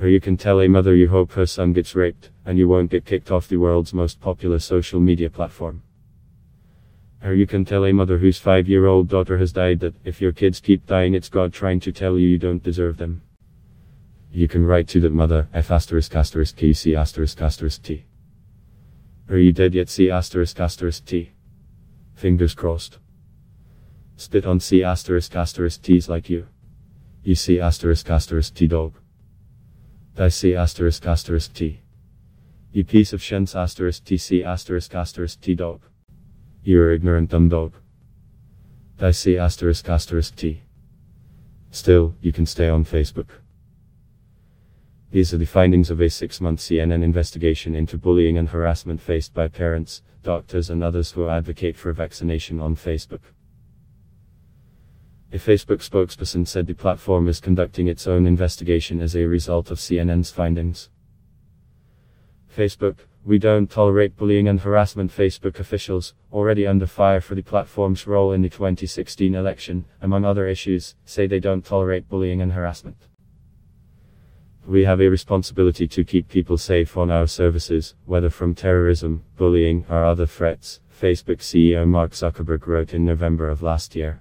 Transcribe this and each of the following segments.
Or you can tell a mother you hope her son gets raped, and you won't get kicked off the world's most popular social media platform. Or you can tell a mother whose five year old daughter has died that if your kids keep dying, it's God trying to tell you you don't deserve them. You can write to that mother, F asterisk asterisk K C asterisk asterisk T. Are you dead yet? C asterisk asterisk T. Fingers crossed. Spit on C asterisk asterisk T's like you. You see asterisk asterisk T dog. I see asterisk asterisk T. You piece of shins asterisk T C asterisk asterisk T dog. You're ignorant dumb dog. See asterisk asterisk T. Still, you can stay on Facebook. These are the findings of a six month CNN investigation into bullying and harassment faced by parents, doctors, and others who advocate for vaccination on Facebook. A Facebook spokesperson said the platform is conducting its own investigation as a result of CNN's findings. Facebook, we don't tolerate bullying and harassment. Facebook officials, already under fire for the platform's role in the 2016 election, among other issues, say they don't tolerate bullying and harassment. We have a responsibility to keep people safe on our services, whether from terrorism, bullying, or other threats, Facebook CEO Mark Zuckerberg wrote in November of last year.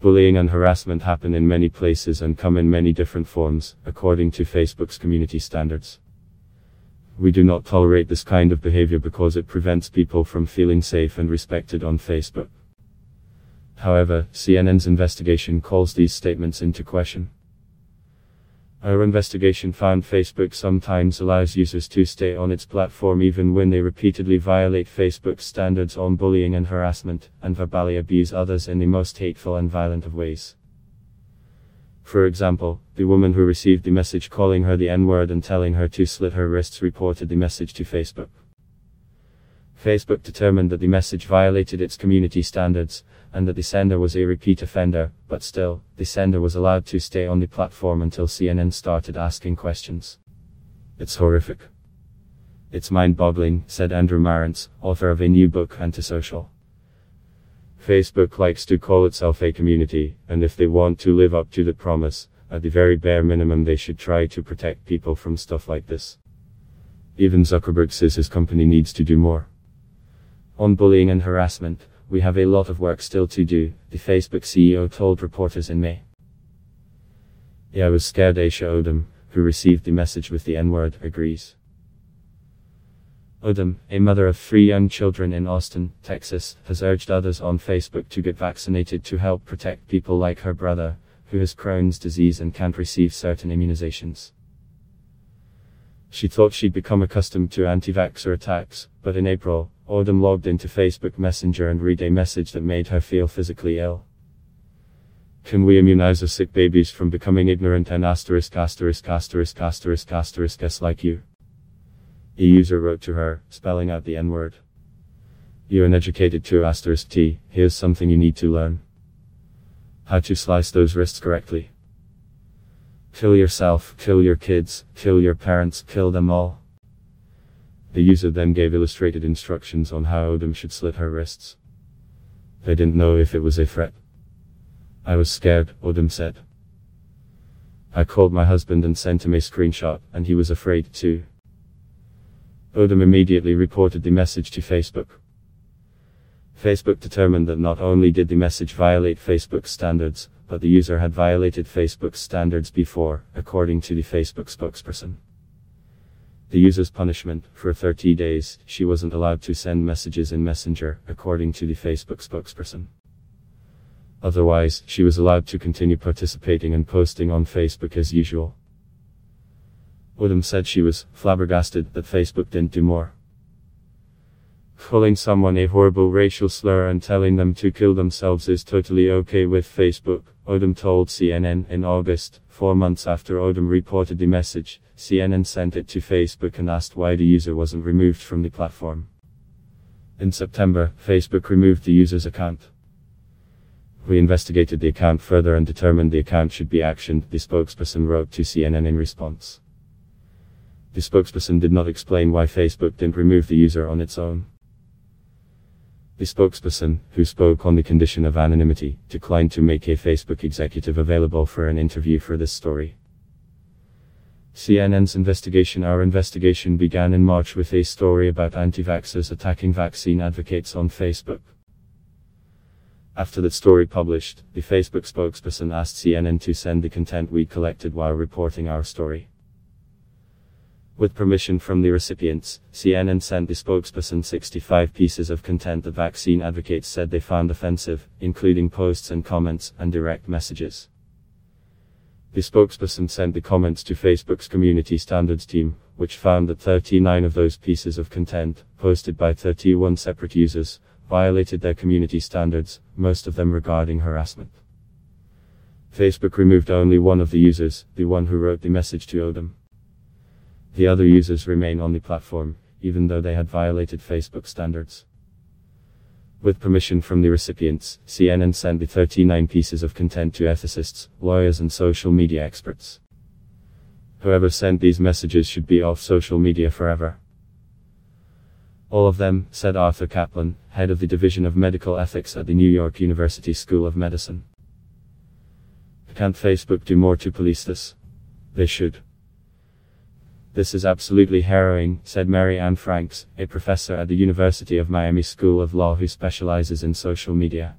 Bullying and harassment happen in many places and come in many different forms, according to Facebook's community standards. We do not tolerate this kind of behavior because it prevents people from feeling safe and respected on Facebook. However, CNN's investigation calls these statements into question. Our investigation found Facebook sometimes allows users to stay on its platform even when they repeatedly violate Facebook's standards on bullying and harassment, and verbally abuse others in the most hateful and violent of ways. For example, the woman who received the message calling her the N word and telling her to slit her wrists reported the message to Facebook. Facebook determined that the message violated its community standards, and that the sender was a repeat offender, but still, the sender was allowed to stay on the platform until CNN started asking questions. It's horrific. It's mind boggling, said Andrew Marantz, author of a new book, Antisocial. Facebook likes to call itself a community, and if they want to live up to the promise, at the very bare minimum, they should try to protect people from stuff like this. Even Zuckerberg says his company needs to do more. On bullying and harassment, we have a lot of work still to do, the Facebook CEO told reporters in May. Yeah, I was scared Aisha Odom, who received the message with the N word, agrees. Odom, a mother of three young children in Austin, Texas, has urged others on Facebook to get vaccinated to help protect people like her brother, who has Crohn's disease and can't receive certain immunizations. She thought she'd become accustomed to anti vaxxer attacks, but in April, Odom logged into Facebook Messenger and read a message that made her feel physically ill. Can we immunize our sick babies from becoming ignorant and asterisk asterisk asterisk asterisk asterisk s like you? A user wrote to her, spelling out the N word. You're uneducated to asterisk T, here's something you need to learn. How to slice those wrists correctly. Kill yourself, kill your kids, kill your parents, kill them all. The user then gave illustrated instructions on how Odom should slit her wrists. They didn't know if it was a threat. I was scared, Odom said. I called my husband and sent him a screenshot, and he was afraid too. Odom immediately reported the message to Facebook. Facebook determined that not only did the message violate Facebook's standards, but the user had violated Facebook's standards before, according to the Facebook spokesperson the user's punishment. For 30 days, she wasn't allowed to send messages in Messenger, according to the Facebook spokesperson. Otherwise, she was allowed to continue participating and posting on Facebook as usual. Odom said she was flabbergasted that Facebook didn't do more. Calling someone a horrible racial slur and telling them to kill themselves is totally okay with Facebook, Odom told CNN in August, four months after Odom reported the message. CNN sent it to Facebook and asked why the user wasn't removed from the platform. In September, Facebook removed the user's account. We investigated the account further and determined the account should be actioned, the spokesperson wrote to CNN in response. The spokesperson did not explain why Facebook didn't remove the user on its own. The spokesperson, who spoke on the condition of anonymity, declined to make a Facebook executive available for an interview for this story. CNN's investigation Our investigation began in March with a story about anti vaxxers attacking vaccine advocates on Facebook. After that story published, the Facebook spokesperson asked CNN to send the content we collected while reporting our story. With permission from the recipients, CNN sent the spokesperson 65 pieces of content the vaccine advocates said they found offensive, including posts and comments and direct messages. The spokesperson sent the comments to Facebook's community standards team, which found that 39 of those pieces of content, posted by 31 separate users, violated their community standards, most of them regarding harassment. Facebook removed only one of the users, the one who wrote the message to Odom. The other users remain on the platform, even though they had violated Facebook standards. With permission from the recipients, CNN sent the 39 pieces of content to ethicists, lawyers, and social media experts. Whoever sent these messages should be off social media forever. All of them, said Arthur Caplan, head of the Division of Medical Ethics at the New York University School of Medicine. Can't Facebook do more to police this? They should. This is absolutely harrowing, said Mary Anne Franks, a professor at the University of Miami School of Law who specializes in social media.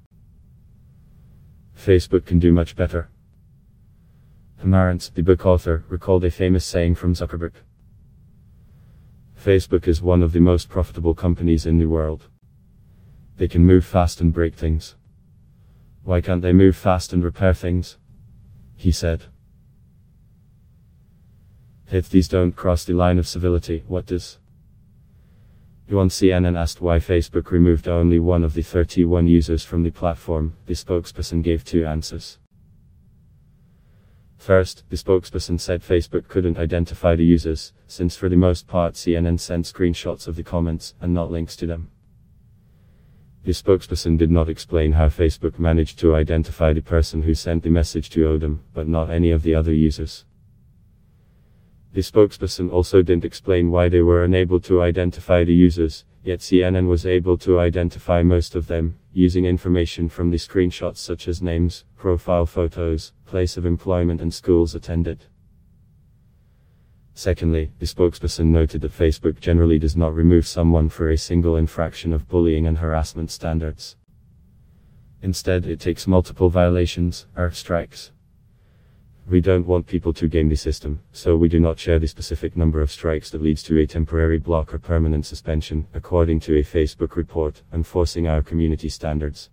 Facebook can do much better. Amarantz, the book author, recalled a famous saying from Zuckerberg. Facebook is one of the most profitable companies in the world. They can move fast and break things. Why can't they move fast and repair things? He said. If these don't cross the line of civility, what does? On CNN asked why Facebook removed only one of the 31 users from the platform, the spokesperson gave two answers. First, the spokesperson said Facebook couldn't identify the users, since for the most part CNN sent screenshots of the comments, and not links to them. The spokesperson did not explain how Facebook managed to identify the person who sent the message to Odom, but not any of the other users. The spokesperson also didn't explain why they were unable to identify the users, yet CNN was able to identify most of them, using information from the screenshots such as names, profile photos, place of employment and schools attended. Secondly, the spokesperson noted that Facebook generally does not remove someone for a single infraction of bullying and harassment standards. Instead, it takes multiple violations, or strikes, we don't want people to game the system, so we do not share the specific number of strikes that leads to a temporary block or permanent suspension, according to a Facebook report, enforcing our community standards.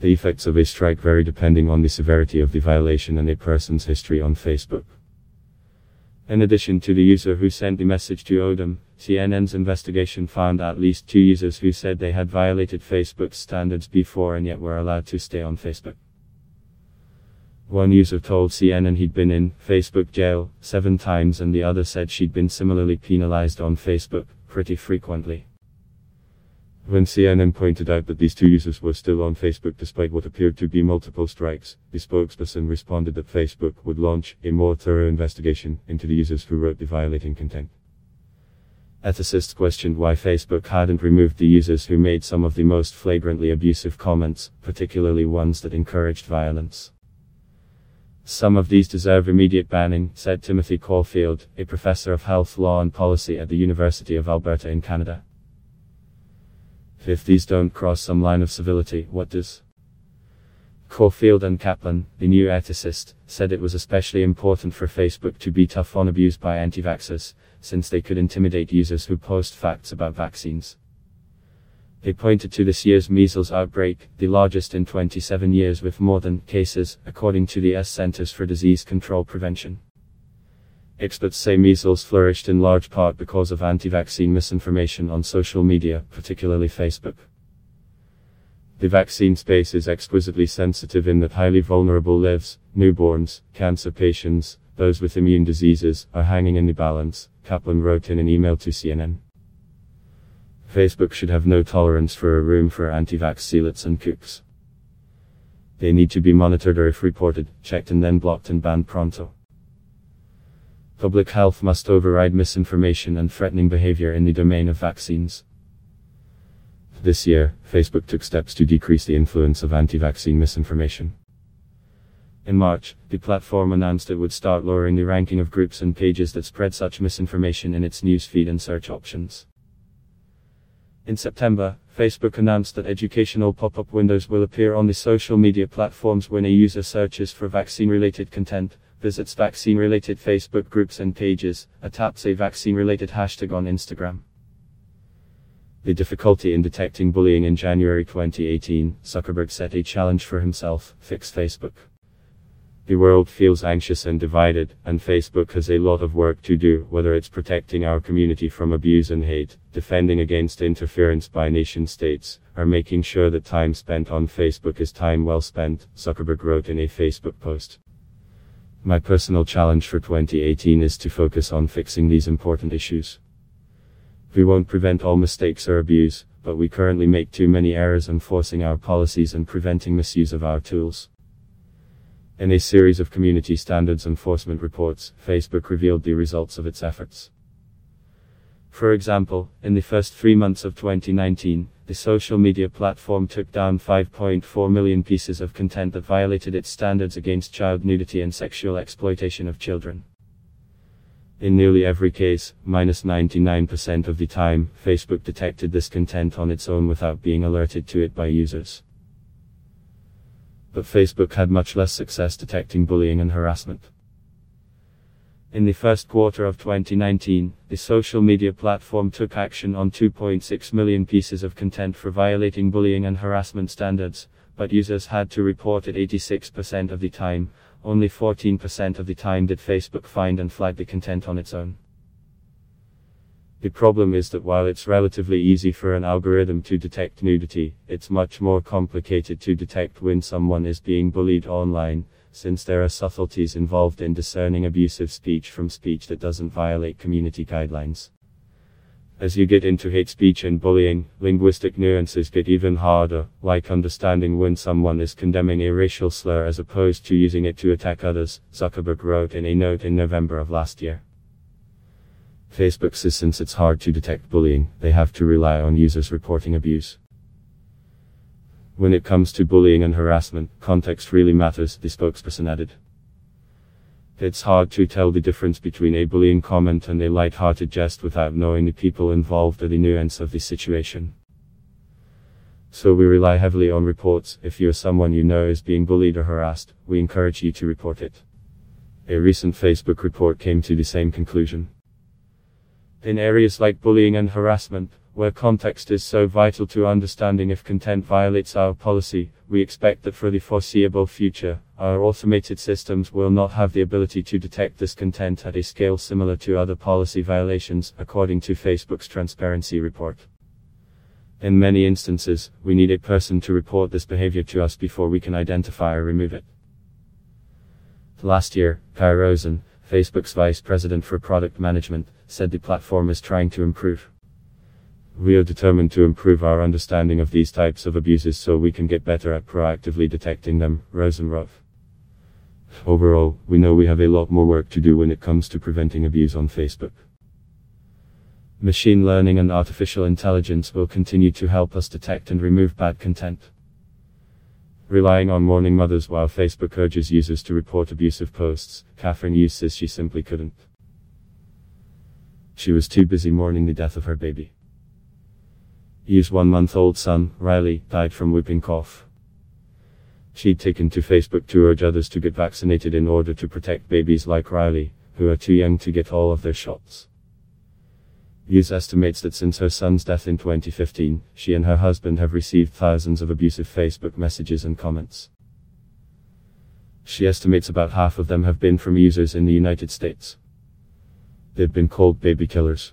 The effects of a strike vary depending on the severity of the violation and a person's history on Facebook. In addition to the user who sent the message to Odom, CNN's investigation found at least two users who said they had violated Facebook's standards before and yet were allowed to stay on Facebook. One user told CNN he'd been in Facebook jail seven times, and the other said she'd been similarly penalized on Facebook pretty frequently. When CNN pointed out that these two users were still on Facebook despite what appeared to be multiple strikes, the spokesperson responded that Facebook would launch a more thorough investigation into the users who wrote the violating content. Ethicists questioned why Facebook hadn't removed the users who made some of the most flagrantly abusive comments, particularly ones that encouraged violence. Some of these deserve immediate banning, said Timothy Caulfield, a professor of health law and policy at the University of Alberta in Canada. If these don't cross some line of civility, what does? Caulfield and Caplan, the new ethicist, said it was especially important for Facebook to be tough on abuse by anti vaxxers, since they could intimidate users who post facts about vaccines. They pointed to this year's measles outbreak, the largest in 27 years with more than cases, according to the S Centers for Disease Control Prevention. Experts say measles flourished in large part because of anti vaccine misinformation on social media, particularly Facebook. The vaccine space is exquisitely sensitive in that highly vulnerable lives, newborns, cancer patients, those with immune diseases, are hanging in the balance, Caplan wrote in an email to CNN. Facebook should have no tolerance for a room for anti-vax zealots and kooks. They need to be monitored or if reported, checked and then blocked and banned pronto. Public health must override misinformation and threatening behavior in the domain of vaccines. This year, Facebook took steps to decrease the influence of anti vaccine misinformation. In March, the platform announced it would start lowering the ranking of groups and pages that spread such misinformation in its newsfeed and search options. In September, Facebook announced that educational pop up windows will appear on the social media platforms when a user searches for vaccine related content, visits vaccine related Facebook groups and pages, or taps a vaccine related hashtag on Instagram. The difficulty in detecting bullying in January 2018, Zuckerberg set a challenge for himself fix Facebook. The world feels anxious and divided, and Facebook has a lot of work to do, whether it's protecting our community from abuse and hate, defending against interference by nation states, or making sure that time spent on Facebook is time well spent, Zuckerberg wrote in a Facebook post. My personal challenge for 2018 is to focus on fixing these important issues. We won't prevent all mistakes or abuse, but we currently make too many errors enforcing our policies and preventing misuse of our tools. In a series of community standards enforcement reports, Facebook revealed the results of its efforts. For example, in the first three months of 2019, the social media platform took down 5.4 million pieces of content that violated its standards against child nudity and sexual exploitation of children. In nearly every case, minus 99% of the time, Facebook detected this content on its own without being alerted to it by users but Facebook had much less success detecting bullying and harassment. In the first quarter of 2019, the social media platform took action on 2.6 million pieces of content for violating bullying and harassment standards, but users had to report it 86% of the time, only 14% of the time did Facebook find and flag the content on its own. The problem is that while it's relatively easy for an algorithm to detect nudity, it's much more complicated to detect when someone is being bullied online, since there are subtleties involved in discerning abusive speech from speech that doesn't violate community guidelines. As you get into hate speech and bullying, linguistic nuances get even harder, like understanding when someone is condemning a racial slur as opposed to using it to attack others, Zuckerberg wrote in a note in November of last year. Facebook says since it's hard to detect bullying, they have to rely on users reporting abuse. When it comes to bullying and harassment, context really matters, the spokesperson added. It's hard to tell the difference between a bullying comment and a light-hearted jest without knowing the people involved or the nuance of the situation. So we rely heavily on reports. If you're someone you know is being bullied or harassed, we encourage you to report it. A recent Facebook report came to the same conclusion. In areas like bullying and harassment, where context is so vital to understanding if content violates our policy, we expect that for the foreseeable future, our automated systems will not have the ability to detect this content at a scale similar to other policy violations, according to Facebook's transparency report. In many instances, we need a person to report this behavior to us before we can identify or remove it. Last year, Guy Rosen, Facebook's vice president for product management, said the platform is trying to improve. We are determined to improve our understanding of these types of abuses so we can get better at proactively detecting them, Rosen wrote. Overall, we know we have a lot more work to do when it comes to preventing abuse on Facebook. Machine learning and artificial intelligence will continue to help us detect and remove bad content. Relying on mourning mothers while Facebook urges users to report abusive posts, Catherine Hughes says she simply couldn't. She was too busy mourning the death of her baby. Hughes' one month old son, Riley, died from whooping cough. She'd taken to Facebook to urge others to get vaccinated in order to protect babies like Riley, who are too young to get all of their shots. Hughes estimates that since her son's death in 2015, she and her husband have received thousands of abusive Facebook messages and comments. She estimates about half of them have been from users in the United States. They've been called baby killers.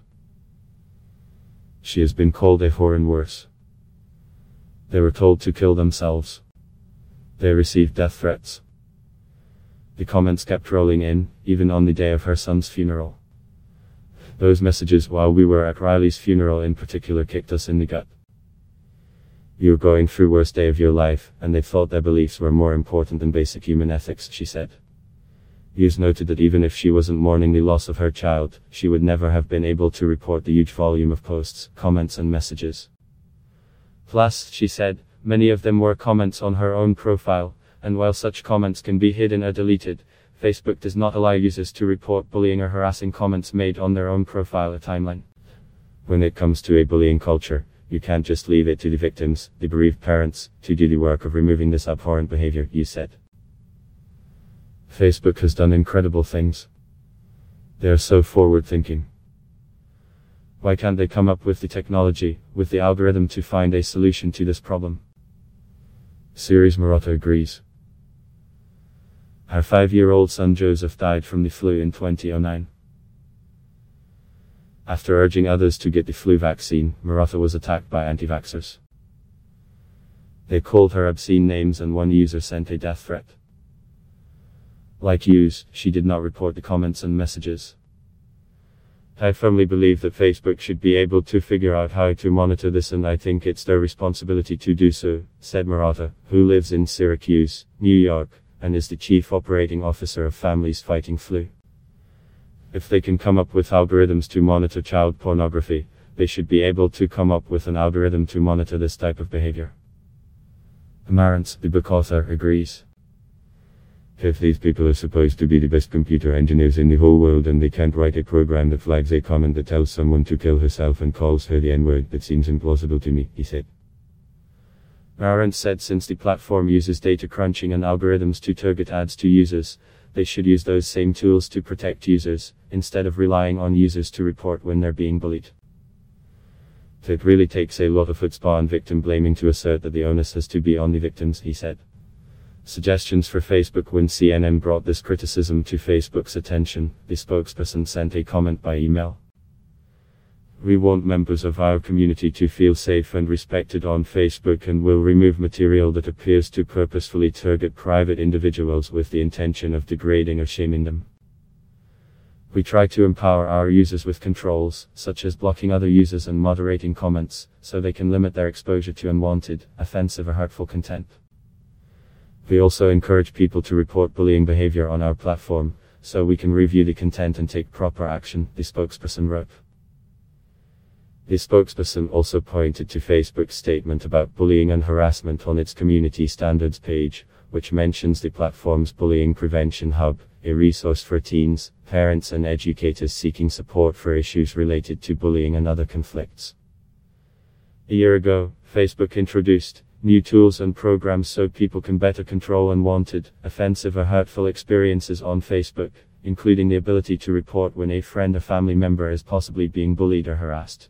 She has been called a whore and worse. They were told to kill themselves. They received death threats. The comments kept rolling in, even on the day of her son's funeral. Those messages while we were at Riley's funeral in particular kicked us in the gut. You're going through worst day of your life, and they thought their beliefs were more important than basic human ethics, she said. Hughes noted that even if she wasn't mourning the loss of her child, she would never have been able to report the huge volume of posts, comments and messages. Plus, she said, many of them were comments on her own profile, and while such comments can be hidden or deleted, Facebook does not allow users to report bullying or harassing comments made on their own profile or timeline. When it comes to a bullying culture, you can't just leave it to the victims, the bereaved parents, to do the work of removing this abhorrent behavior, you said. Facebook has done incredible things. They are so forward thinking. Why can't they come up with the technology, with the algorithm to find a solution to this problem? Serese Marotta agrees. Our five year old son Joseph died from the flu in 2009. After urging others to get the flu vaccine, Marotta was attacked by anti vaxxers. They called her obscene names and one user sent a death threat. Like Hughes, she did not report the comments and messages. I firmly believe that Facebook should be able to figure out how to monitor this and I think it's their responsibility to do so, said Marotta, who lives in Syracuse, New York, and is the chief operating officer of Families Fighting Flu. If they can come up with algorithms to monitor child pornography, they should be able to come up with an algorithm to monitor this type of behavior. Amarantz, the book author, agrees. If these people are supposed to be the best computer engineers in the whole world and they can't write a program that flags a comment that tells someone to kill herself and calls her the N-word, that seems implausible to me, he said. Amarantz said since the platform uses data crunching and algorithms to target ads to users, they should use those same tools to protect users, instead of relying on users to report when they're being bullied. It really takes a lot of chutzpah and victim blaming to assert that the onus has to be on the victims, he said. Suggestions for Facebook When CNN brought this criticism to Facebook's attention, the spokesperson sent a comment by email. We want members of our community to feel safe and respected on Facebook and will remove material that appears to purposefully target private individuals with the intention of degrading or shaming them. We try to empower our users with controls, such as blocking other users and moderating comments, so they can limit their exposure to unwanted, offensive, or hurtful content. We also encourage people to report bullying behavior on our platform, so we can review the content and take proper action, the spokesperson wrote. The spokesperson also pointed to Facebook's statement about bullying and harassment on its community standards page, which mentions the platform's bullying prevention hub, a resource for teens, parents, and educators seeking support for issues related to bullying and other conflicts. A year ago, Facebook introduced new tools and programs so people can better control unwanted, offensive, or hurtful experiences on Facebook, including the ability to report when a friend or family member is possibly being bullied or harassed.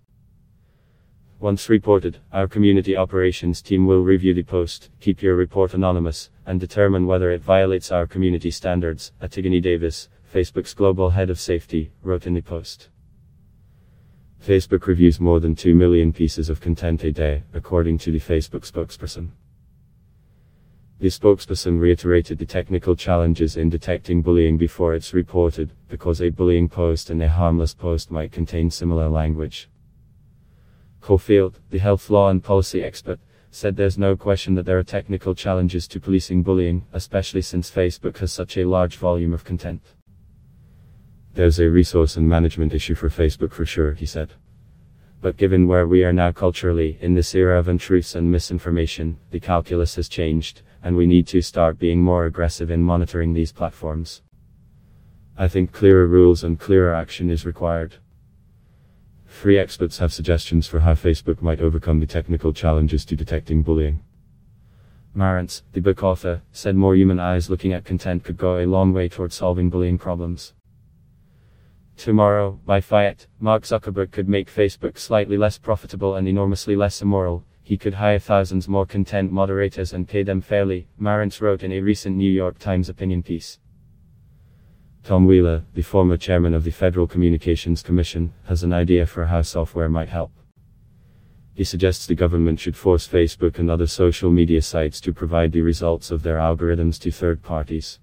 Once reported, our community operations team will review the post, keep your report anonymous, and determine whether it violates our community standards, Antigone Davis, Facebook's global head of safety, wrote in the post. Facebook reviews more than 2 million pieces of content a day, according to the Facebook spokesperson. The spokesperson reiterated the technical challenges in detecting bullying before it's reported, because a bullying post and a harmless post might contain similar language. Caulfield, the health law and policy expert, said there's no question that there are technical challenges to policing bullying, especially since Facebook has such a large volume of content. There's a resource and management issue for Facebook for sure, he said. But given where we are now culturally, in this era of untruths and misinformation, the calculus has changed, and we need to start being more aggressive in monitoring these platforms. I think clearer rules and clearer action is required. Three experts have suggestions for how Facebook might overcome the technical challenges to detecting bullying. Amarantz, the book author, said more human eyes looking at content could go a long way toward solving bullying problems. Tomorrow, by fiat, Mark Zuckerberg could make Facebook slightly less profitable and enormously less immoral. He could hire thousands more content moderators and pay them fairly, Amarantz wrote in a recent New York Times opinion piece. Tom Wheeler, the former chairman of the Federal Communications Commission, has an idea for how software might help. He suggests the government should force Facebook and other social media sites to provide the results of their algorithms to third parties.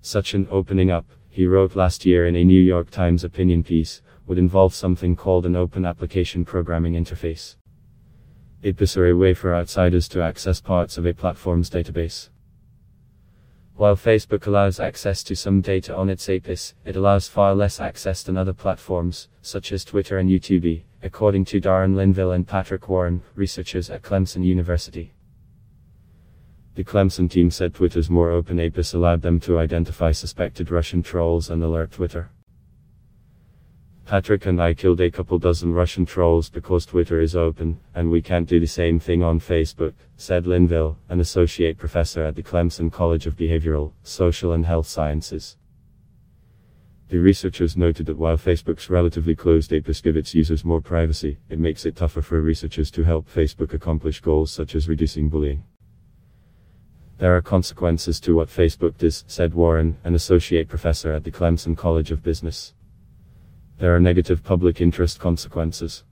Such an opening up, he wrote last year in a New York Times opinion piece, would involve something called an Open Application Programming Interface. APIs are a way for outsiders to access parts of a platform's database. While Facebook allows access to some data on its APIs, it allows far less access than other platforms, such as Twitter and YouTube, according to Darren Linvill and Patrick Warren, researchers at Clemson University. The Clemson team said Twitter's more open APIS allowed them to identify suspected Russian trolls and alert Twitter. Patrick and I killed a couple dozen Russian trolls because Twitter is open, and we can't do the same thing on Facebook, said Linvill, an associate professor at the Clemson College of Behavioral, Social and Health Sciences. The researchers noted that while Facebook's relatively closed APIS gives its users more privacy, it makes it tougher for researchers to help Facebook accomplish goals such as reducing bullying. There are consequences to what Facebook does, said Warren, an associate professor at the Clemson College of Business. There are negative public interest consequences.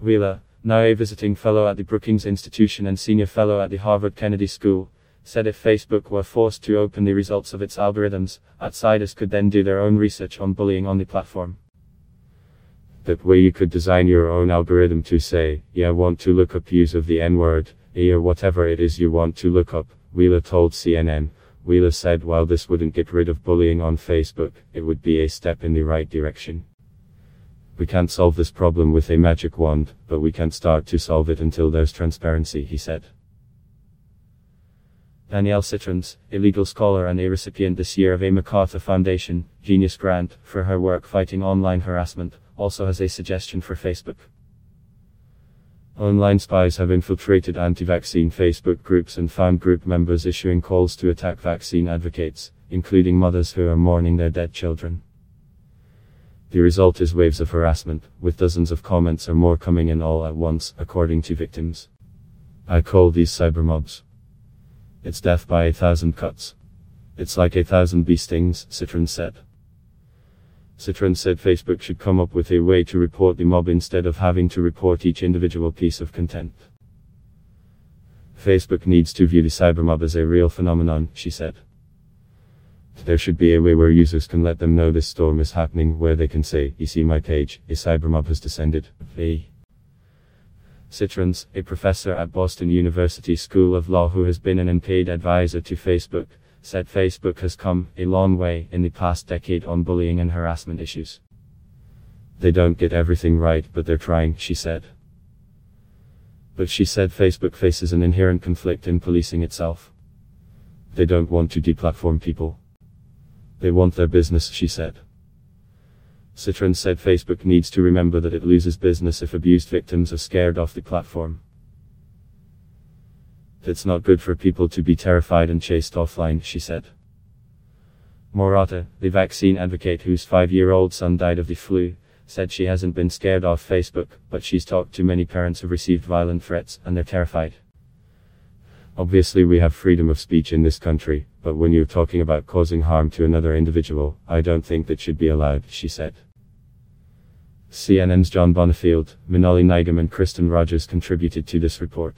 Wheeler, now a visiting fellow at the Brookings Institution and senior fellow at the Harvard Kennedy School, said if Facebook were forced to open the results of its algorithms, outsiders could then do their own research on bullying on the platform. That way you could design your own algorithm to say, yeah, want to look up use of the N word, or whatever it is you want to look up, Wheeler told CNN. Wheeler said while this wouldn't get rid of bullying on Facebook, it would be a step in the right direction. We can't solve this problem with a magic wand, but we can start to solve it until there's transparency, he said. Danielle Citrons, a legal scholar and a recipient this year of a MacArthur Foundation Genius Grant for her work fighting online harassment, also has a suggestion for Facebook. Online spies have infiltrated anti vaccine Facebook groups and found group members issuing calls to attack vaccine advocates, including mothers who are mourning their dead children. The result is waves of harassment, with dozens of comments or more coming in all at once, according to victims. I call these cyber mobs. It's death by a thousand cuts. It's like a thousand bee stings, Citron said. Citron said Facebook should come up with a way to report the mob instead of having to report each individual piece of content. Facebook needs to view the cybermob as a real phenomenon, she said. There should be a way where users can let them know this storm is happening, where they can say, You see my page, a cybermob has descended. A. Citrons, a professor at Boston University School of Law who has been an unpaid advisor to Facebook, said Facebook has come a long way in the past decade on bullying and harassment issues. They don't get everything right, but they're trying, she said. But she said Facebook faces an inherent conflict in policing itself. They don't want to deplatform people. They want their business, she said. Citron said Facebook needs to remember that it loses business if abused victims are scared off the platform. It's not good for people to be terrified and chased offline, she said. Marotta, the vaccine advocate whose five year old son died of the flu, said she hasn't been scared off Facebook, but she's talked to many parents who've received violent threats and they're terrified. Obviously, we have freedom of speech in this country, but when you're talking about causing harm to another individual, I don't think that should be allowed, she said. CNN's John Bonifield, Manali Nigam, and Kristen Rogers contributed to this report.